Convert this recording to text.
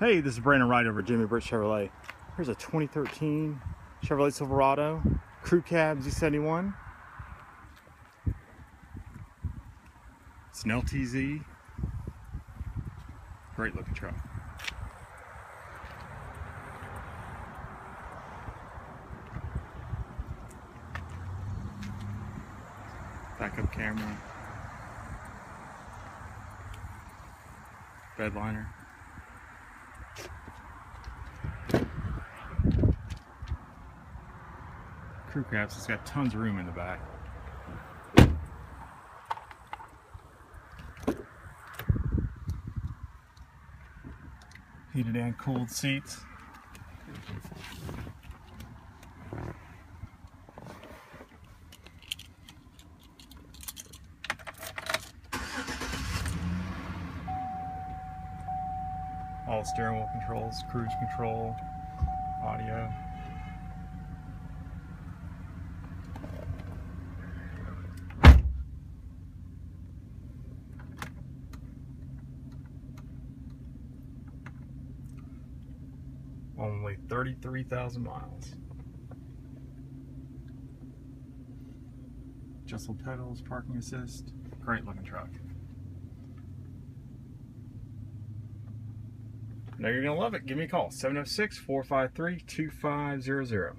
Hey, this is Brandon Wright over Jimmy Britt Chevrolet. Here's a 2013 Chevrolet Silverado Crew Cab Z71. It's an LTZ. Great looking truck. Backup camera. Bed liner. Crew cabs. It's got tons of room in the back. Heated and cooled seats. All steering wheel controls, cruise control, audio. Only 33,000 miles. Adjustable pedals, parking assist. Great looking truck. Now you're going to love it. Give me a call 706 453 2500.